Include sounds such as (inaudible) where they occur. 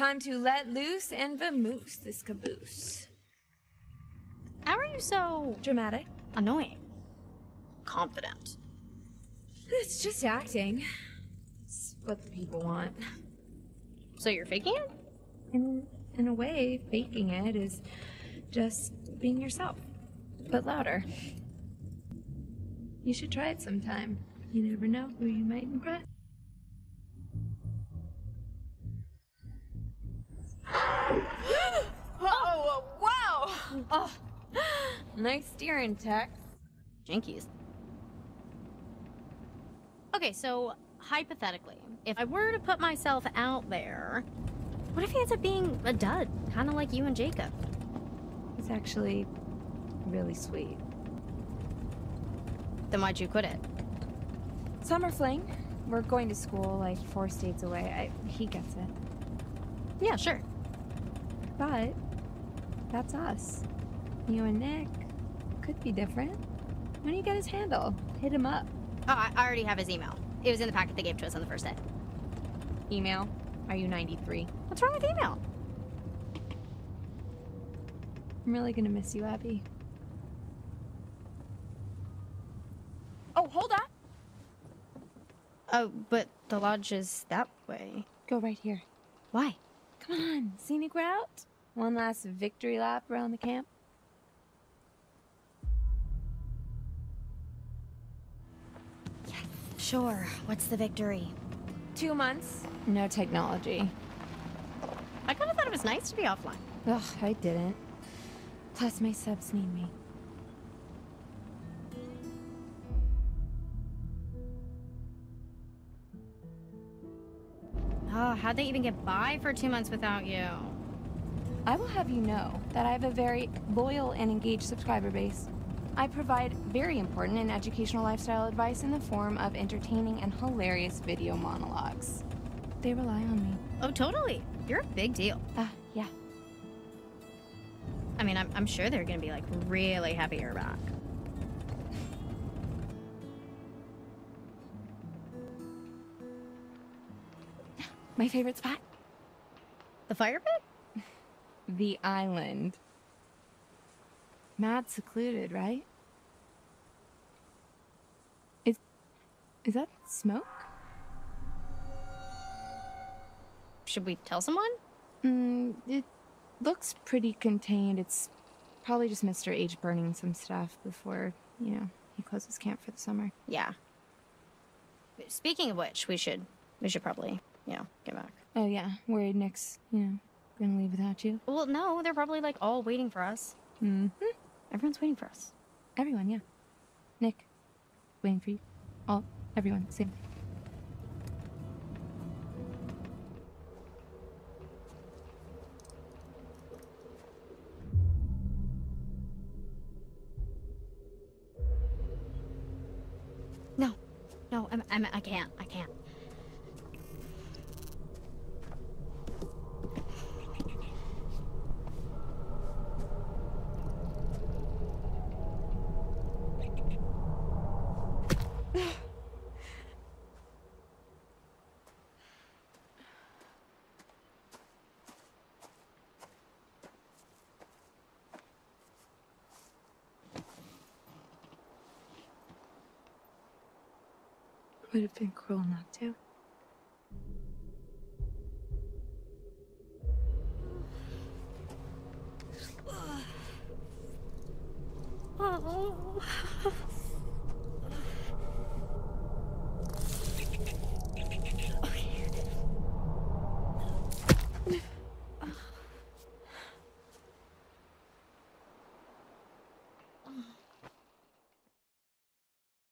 Time to let loose and vamoose this caboose. How are you so Dramatic. annoying? Confident. It's just acting. It's what the people want. So you're faking it? In, in a way, faking it is just being yourself, but louder. You should try it sometime. You never know who you might impress. (gasps) oh, wow! Oh, nice steering, Tex. Jinkies. Okay, so hypothetically, if I were to put myself out there, what if he ends up being a dud? Kind of like you and Jacob. It's actually really sweet. Then why'd you quit it? Summer fling. We're going to school like four states away. I, he gets it. Yeah, sure. But that's us. You and Nick could be different. When do you get his handle, hit him up. Oh, I already have his email. It was in the packet they gave to us on the first day. Email. Are you 93? What's wrong with email? I'm really gonna miss you, Abi. Oh, hold on. Oh, but the lodge is that way. Go right here. Why? Come on, scenic route. One last victory lap around the camp. Yes. Sure. What's the victory? Two months, no technology. I kind of thought it was nice to be offline. Ugh, I didn't. Plus, my subs need me. Oh, how'd they even get by for two months without you? I will have you know that I have a very loyal and engaged subscriber base. I provide very important and educational lifestyle advice in the form of entertaining and hilarious video monologues. They rely on me. Oh, totally. You're a big deal. Ah, yeah. I mean, I'm, I'm sure they're gonna be like really happy you're back. My favorite spot? The fire pit? The island. Mad secluded, right? Is is that smoke? Should we tell someone? Mm, it looks pretty contained. It's probably just Mr. H burning some stuff before, you know, he closes camp for the summer. Yeah. Speaking of which, we should we should probably, you know, get back. Oh yeah, worried Nick's, you know, gonna leave without you. Well, no, they're probably like all waiting for us. Mm-hmm. Everyone's waiting for us. Everyone, yeah. Nick, waiting for you. All, everyone, same. No, no, I'm, I'm I can't, I can't. Would have been cruel not to. Oh.